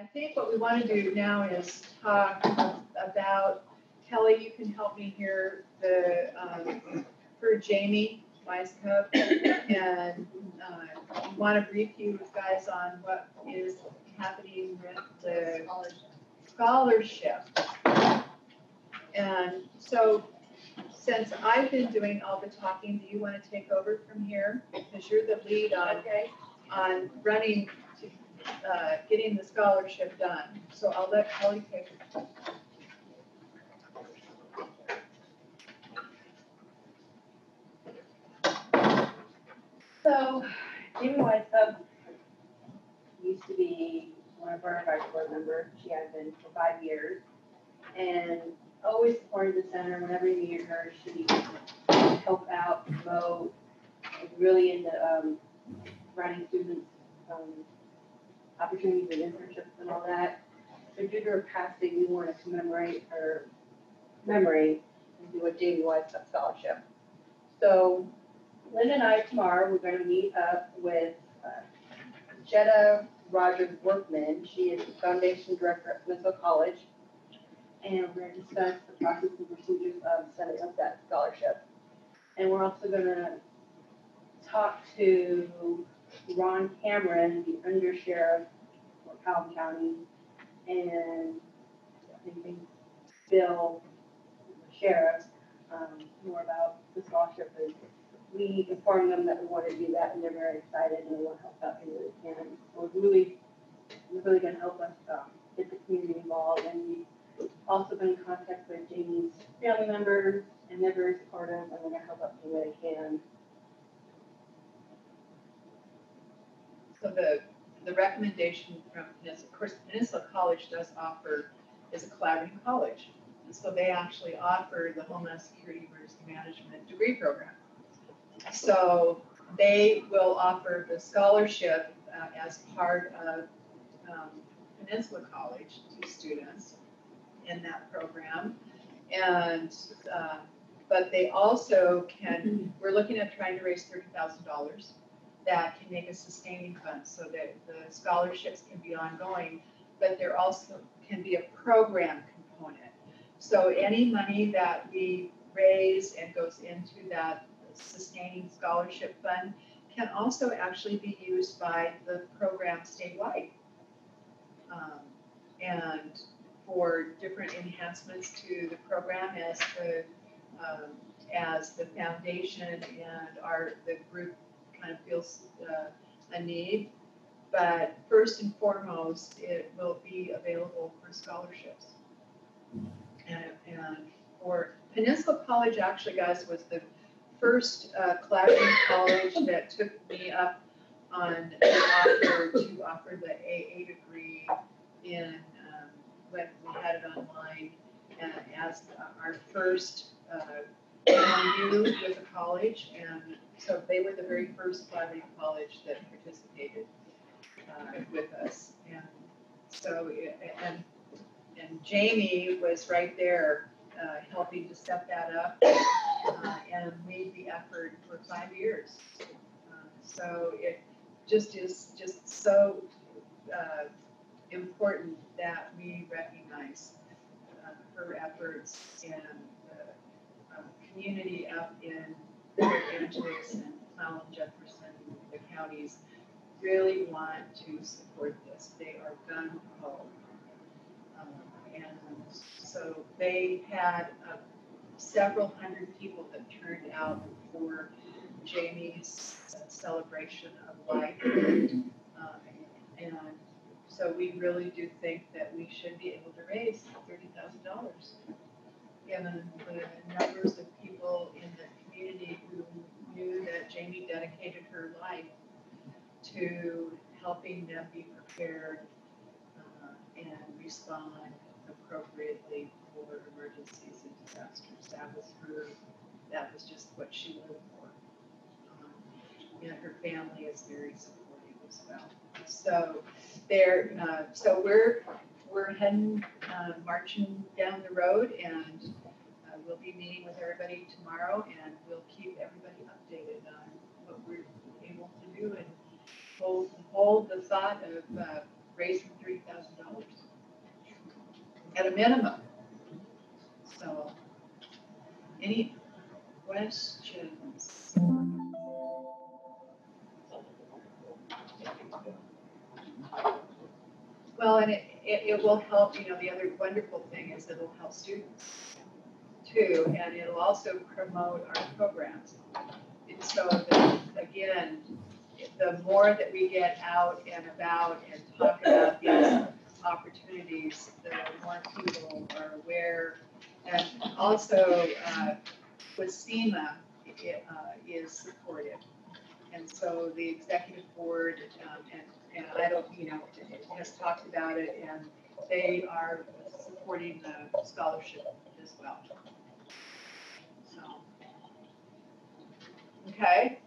I think what we want to do now is talk about, Kelly, you can help me here, the, um, for Jamye Wisecup. And, uh, we want to brief you guys on what is happening with the scholarship. And so, since I've been doing all the talking, do you want to take over from here? Because you're the lead on, Okay. on running uh, getting the scholarship done. So I'll let Kelly take it. So, Jamye Wisecup used to be one of our advisory board members. She has been for five years. And always supported the center whenever you needed her. She helped out, promote, really into, um, running students, um, opportunities and internships and all that. So due to her passing, we want to commemorate her memory and do a Jamye Wisecup scholarship. So Lynn and I tomorrow, we're gonna meet up with uh, Jetta Rogers Workman. She is the foundation director at Smithville College. And we're gonna discuss the process and procedures of setting up that scholarship. And we're also gonna talk to Ron Cameron, the undersheriff for County, and I think Bill, the sheriff, um, more about the scholarship and we informed them that we want to do that and they're very excited and they want to help out any way they can. So it's really, it's really gonna help us, um, get the community involved and we've also been in contact with Jamye's family members and they're very supportive and they're gonna help out any way they can. So the, the recommendation from Peninsula, of course, Peninsula College does offer, is a collaborative college. And so they actually offer the Homeland Security Emergency Management degree program. So they will offer the scholarship uh, as part of um, Peninsula College to students in that program. And, uh, but they also can, we're looking at trying to raise thirty thousand dollars that can make a sustaining fund so that the scholarships can be ongoing, but there also can be a program component. So any money that we raise and goes into that sustaining scholarship fund can also actually be used by the program statewide. Um, and for different enhancements to the program as the, um, as the foundation and our, the group kind of feels, uh, a need. But first and foremost, it will be available for scholarships. And, and for Peninsula College, actually, guys, was the first uh, college that took me up on the offer to offer the AA degree in, um, when we had it online uh, as our first uh, MOU with the college. And so they were the very first collaborative college that participated uh, with us. And so, and, and Jamye was right there uh, helping to set that up uh, and made the effort for five years. Uh, So it just is just so uh, important that we recognize uh, her efforts and community up in Port Angeles and Clallam Jefferson, the counties really want to support this. They are gun ho. Um, And so they had uh, several hundred people that turned out for Jamye's celebration of life. Uh, And so we really do think that we should be able to raise thirty thousand dollars. Given the numbers of people in the community who knew that Jamye dedicated her life to helping them be prepared uh, and respond appropriately for emergencies and disasters. That was her, that was just what she lived for. Um, And her family is very supportive as well. So there, uh, so we're, we're heading, uh, marching down the road and uh, we'll be meeting with everybody tomorrow and we'll keep everybody updated on what we're able to do and hold, hold the thought of, uh, raising $3,000 At a minimum. So, any questions? Well, and it, it, it will help, you know, the other wonderful thing is it'll help students too, and it'll also promote our programs. So that, again, the more that we get out and about and talk about these opportunities, the more people are aware. And also, uh, with SEMA, it, uh, is supportive. And so the executive board, um, and, and I don't, you know, has talked about it, and they are supporting the scholarship as well. So. Okay,